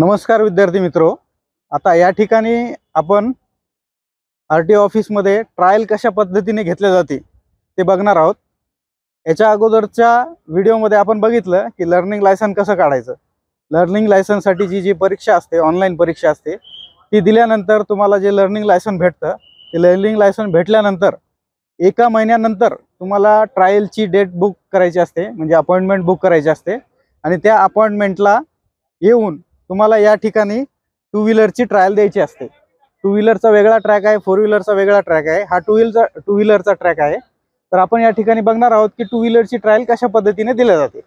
नमस्कार विद्यार्थी मित्रो. आता या ठिकाणी आपण आर टी ऑफिसमध्ये ट्रायल कशा पद्धतीने घेतले जाते ते बघणार आहोत. याच्या अगोदरच्या व्हिडिओमध्ये आपण बघितलं की लर्निंग लायसन कसं काढायचं. लर्निंग लायसनसाठीची जी परीक्षा असते ऑनलाईन परीक्षा असते ती दिल्यानंतर तुम्हाला जे लर्निंग लायसन भेटतं ते लर्निंग लायसन भेटल्यानंतर एका महिन्यानंतर तुम्हाला ट्रायलची डेट बुक करायची असते म्हणजे अपॉइंटमेंट बुक करायची असते. आणि त्या अपॉइंटमेंटला येऊन तुम्हाला या ठिकाणी टू व्हीलरची ट्रायल द्यायची असते. टू व्हीलरचा वेगळा ट्रॅक आहे फोर व्हीलरचा वेगळा ट्रॅक आहे. हा टू व्हीलचा टू व्हीलरचा ट्रॅक आहे. तर आपण या ठिकाणी बघणार आहोत की टू व्हीलरची ट्रायल कशा पद्धतीने दिल्या जाते.